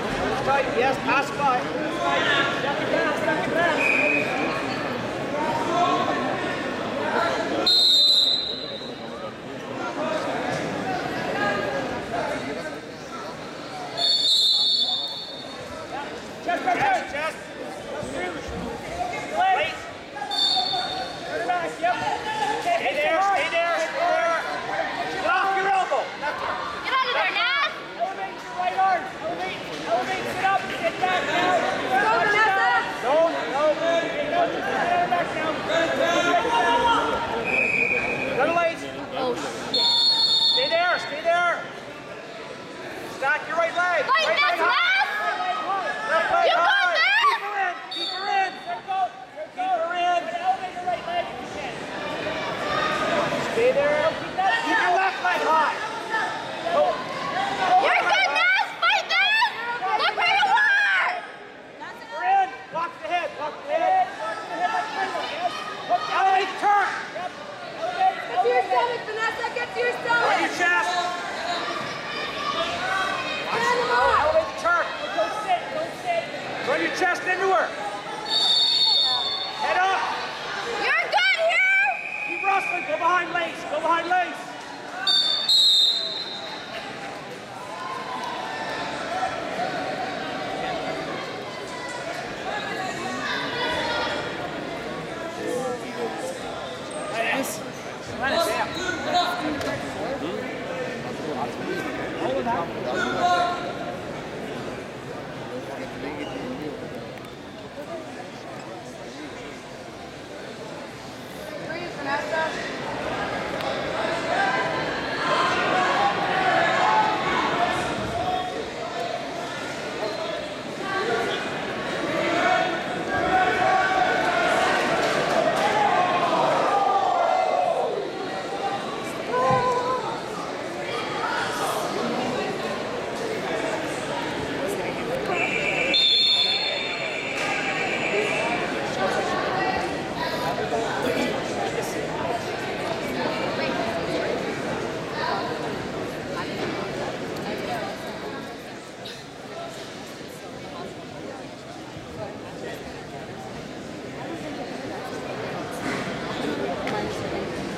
fight. Yes, pass fight. Fight. Chest, chest, chest. Late. Oh, stay there, stay there. Stack your right leg. Right, right Go behind Lace. Go behind Lace.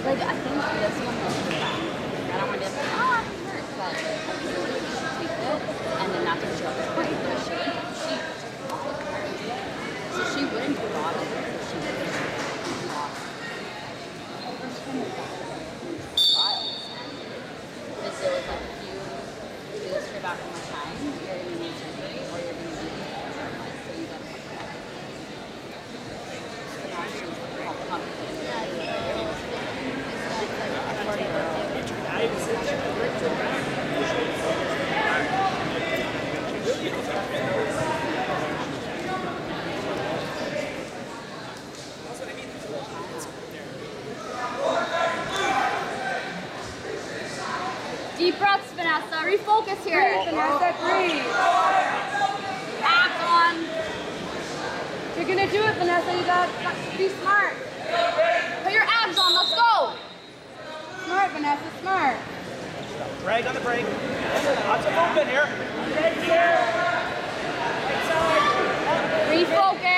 Like, I think this one focus here. Breathe, Vanessa, breathe. Back on. You're gonna do it, Vanessa. You gotta be smart. Put your abs on, let's go. Smart, Vanessa, smart. Drag on the break. Lots of movement here. Refocus.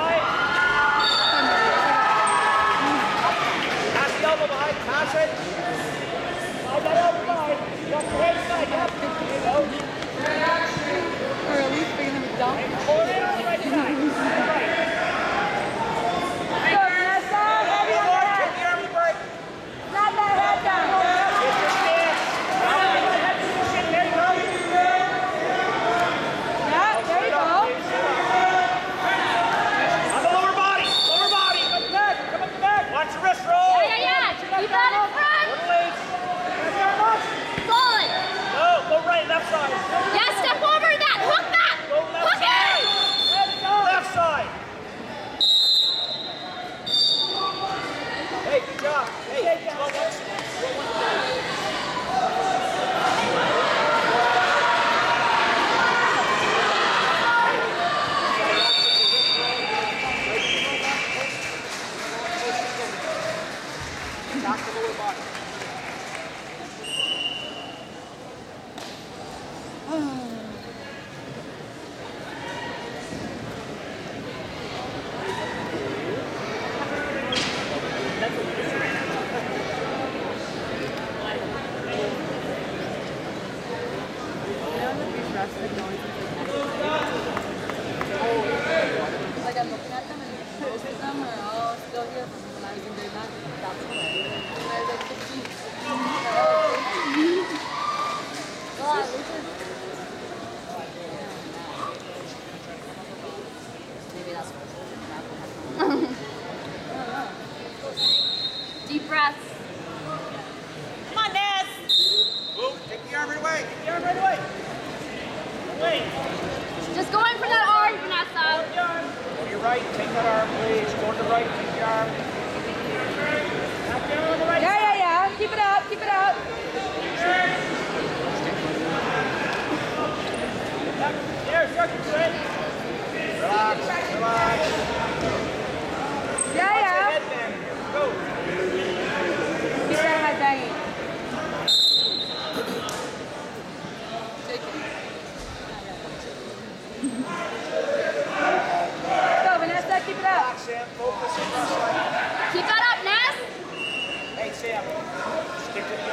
away. Yarn right away. Wait. Just go in for that arm, Vanessa. Go to your right. Take that arm, please. Go to the right. Take the arm. Yeah, yeah, yeah. Keep it up. Keep it up. Relax, relax. Yeah, yeah. Go.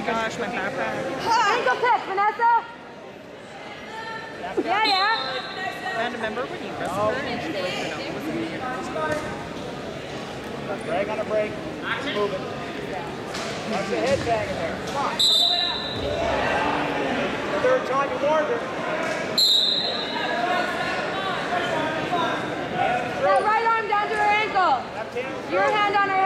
my gosh, my backpack. Ankle pick, Vanessa. Yeah, yeah. And remember when you pressed oh. and she was Brake on a brake. Keep moving. Watch the head bag in there. Come on. The third time you warned her. Now right arm down to her ankle. Your hand on her